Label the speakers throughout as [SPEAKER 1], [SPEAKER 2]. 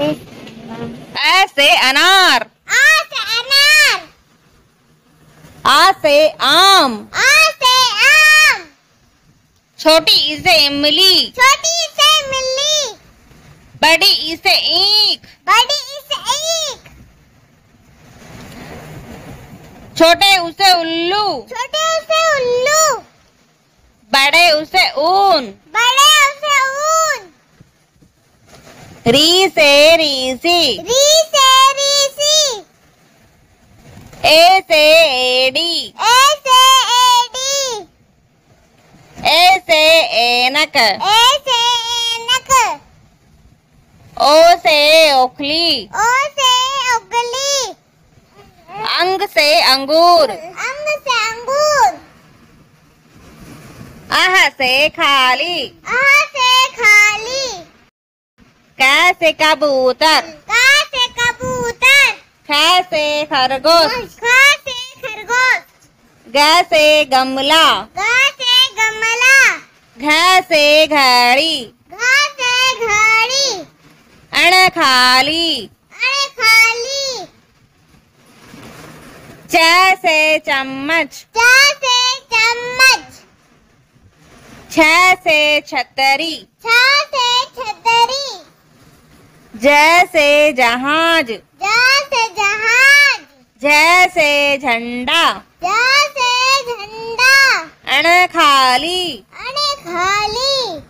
[SPEAKER 1] अ से अनार।
[SPEAKER 2] आ से अनार।
[SPEAKER 1] आ से आम।
[SPEAKER 2] आ से आम।
[SPEAKER 1] छोटी ई से इमली।
[SPEAKER 2] छोटी से मिली
[SPEAKER 1] बड़ी इसे ईख।
[SPEAKER 2] बड़ी से ईख।
[SPEAKER 1] छोटे उसे उल्लू।
[SPEAKER 2] छोटे उसे उल्लू।
[SPEAKER 1] बड़े उसे ऊन।
[SPEAKER 2] बड़े से ऊन
[SPEAKER 1] री से रीसी
[SPEAKER 2] री से रीसी।
[SPEAKER 1] ए से एडी।
[SPEAKER 2] ए से एडी।
[SPEAKER 1] ए से एनक।
[SPEAKER 2] ए से एनक।
[SPEAKER 1] ओ से ओखली।
[SPEAKER 2] ओ से उगली
[SPEAKER 1] अंग से अंगूर।
[SPEAKER 2] अंग से अंगूर।
[SPEAKER 1] आह से खाली।
[SPEAKER 2] आ से खाली।
[SPEAKER 1] क से कबूतर?
[SPEAKER 2] का से कबूतर?
[SPEAKER 1] ख से खरगोश?
[SPEAKER 2] खा से खरगोश?
[SPEAKER 1] ग से गमला।
[SPEAKER 2] गा से गमला।
[SPEAKER 1] घ से घड़ी।
[SPEAKER 2] घा से घड़ी।
[SPEAKER 1] अण खाली।
[SPEAKER 2] अरे खाली।
[SPEAKER 1] च से चम्मच।
[SPEAKER 2] चा से चम्मच।
[SPEAKER 1] छ से छतरी।
[SPEAKER 2] छा से छतरी।
[SPEAKER 1] ज से जहाज़।
[SPEAKER 2] जैसे जहाज़।
[SPEAKER 1] जैसे झंडा।
[SPEAKER 2] जैसे झंडा।
[SPEAKER 1] अण खाली।
[SPEAKER 2] अरे खाली।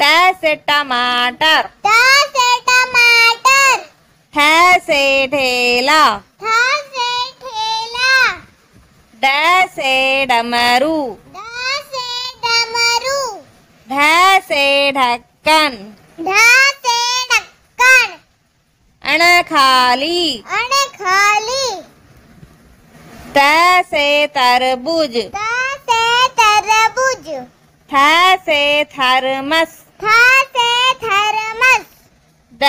[SPEAKER 1] त से टमाटर।
[SPEAKER 2] ता से टमाटर।
[SPEAKER 1] ठ से ढेला
[SPEAKER 2] था से ठेला।
[SPEAKER 1] ड से डमरू।
[SPEAKER 2] धा से डमरू।
[SPEAKER 1] ढ से ढक्कन।
[SPEAKER 2] धा से ढक्कन
[SPEAKER 1] अण खाली
[SPEAKER 2] अरे खाली
[SPEAKER 1] त से तरबूज।
[SPEAKER 2] ता से तरबूज।
[SPEAKER 1] थ से थर्मस।
[SPEAKER 2] था से थर्मस।
[SPEAKER 1] द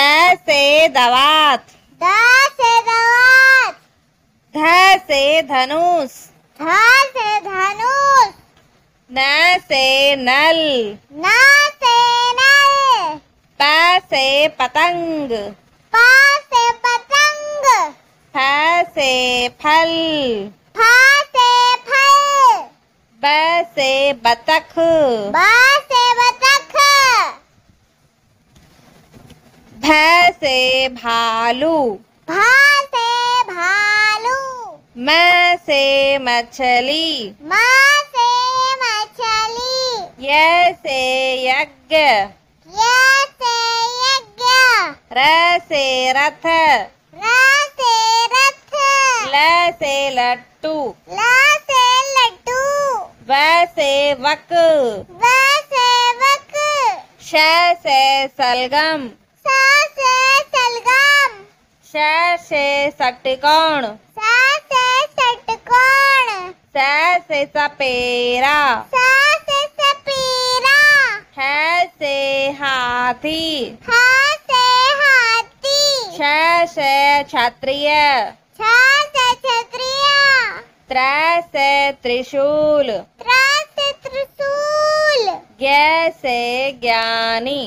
[SPEAKER 1] से दवात।
[SPEAKER 2] दा से दवात।
[SPEAKER 1] ध से धनुष।
[SPEAKER 2] था से धनुष।
[SPEAKER 1] न से नल।
[SPEAKER 2] ना
[SPEAKER 1] प से पतंग।
[SPEAKER 2] पा से पतंग।
[SPEAKER 1] फ से फल।
[SPEAKER 2] फा से फल।
[SPEAKER 1] ब से बतख।
[SPEAKER 2] बा से बतख।
[SPEAKER 1] भ से भालू।
[SPEAKER 2] भा से भालू।
[SPEAKER 1] म से मछली।
[SPEAKER 2] माँ से मछली।
[SPEAKER 1] य से यज्ञ। र से रथ।
[SPEAKER 2] रा से रथ।
[SPEAKER 1] ल से लट्टू
[SPEAKER 2] ला से लड्डू।
[SPEAKER 1] व से वक।
[SPEAKER 2] व से वक।
[SPEAKER 1] श से सलगम।
[SPEAKER 2] सा से सलगम।
[SPEAKER 1] श से षटकोण
[SPEAKER 2] सा से षटकोण
[SPEAKER 1] स से सपेरा।
[SPEAKER 2] सा से सपेरा।
[SPEAKER 1] ह से हाथी।
[SPEAKER 2] हा
[SPEAKER 1] छ से क्षत्रिय
[SPEAKER 2] छ से क्षत्रिय
[SPEAKER 1] त्र से त्रिशूल
[SPEAKER 2] त्र से त्रिशूल
[SPEAKER 1] ज्ञ से ज्ञानी।